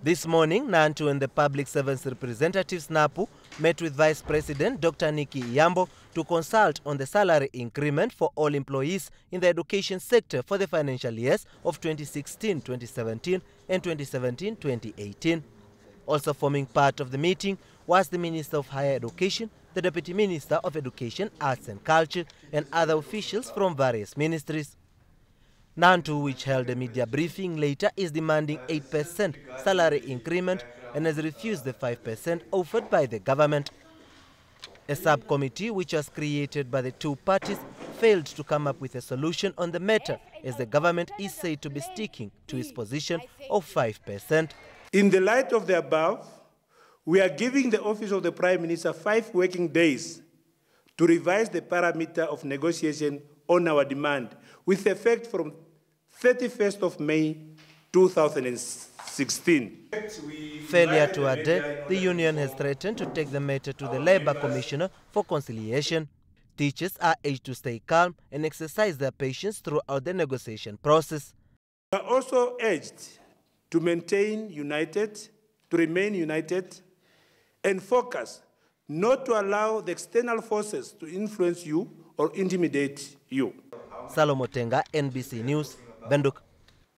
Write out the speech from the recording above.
This morning, Nantu and the Public Servants Representatives NAPU met with Vice President Dr. Nikki Yambo to consult on the salary increment for all employees in the education sector for the financial years of 2016-2017 and 2017-2018. Also forming part of the meeting was the Minister of Higher Education, the Deputy Minister of Education, Arts and Culture, and other officials from various ministries. Nantu, which held a media briefing later, is demanding 8% salary increment and has refused the 5% offered by the government. A subcommittee which was created by the two parties failed to come up with a solution on the matter as the government is said to be sticking to its position of 5%. In the light of the above, we are giving the Office of the Prime Minister five working days to revise the parameter of negotiation on our demand with effect from 31st of May 2016. Failure to adhere, the union has threatened to take the matter to the Labour Commissioner for conciliation. Teachers are urged to stay calm and exercise their patience throughout the negotiation process. We are also urged to maintain united, to remain united, and focus not to allow the external forces to influence you or intimidate you. Salomo Tenga, NBC News, Ben Dok.